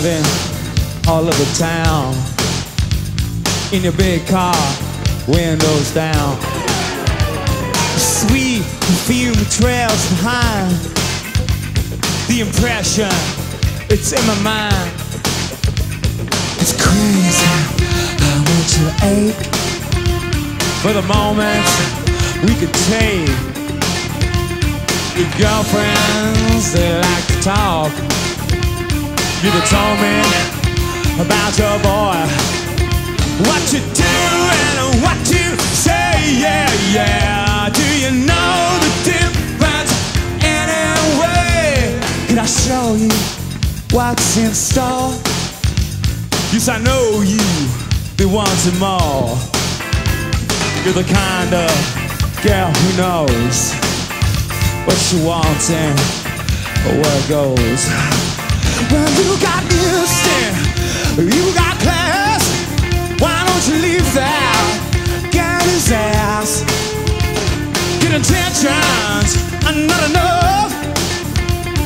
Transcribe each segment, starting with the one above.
driving all over town in your big car, windows down. Sweet perfume trails behind. The impression, it's in my mind. It's crazy how much you ache for the moments we could take. Your girlfriends, they like to talk. You that told me about your boy. What you do and what you say, yeah, yeah. Do you know the difference anyway? Can I show you what's in store? Yes, I know you, the ones and more. You're the kind of girl who knows what she wants and where it goes. You got instinct, you got class. Why don't you leave that his ass? Good intentions are not enough.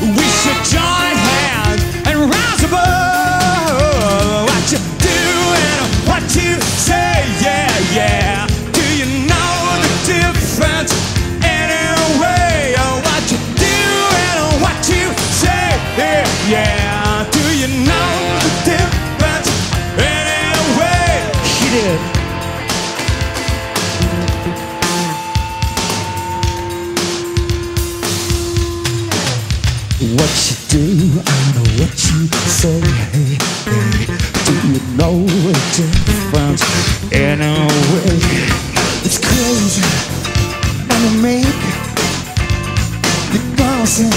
We should join hands and rise above what you do and what you say. Yeah, yeah. Do you know the difference anyway? What you do and what you say. Yeah, yeah. What you do, I know what you say. Hey, do you know the difference anyway? It's crazy, and you make the bouncing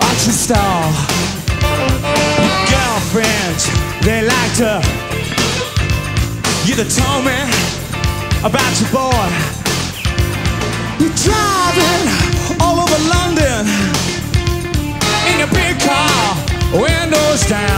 action star. Girlfriends, they like to. You that told me about your boy. You're driving all over London windows down.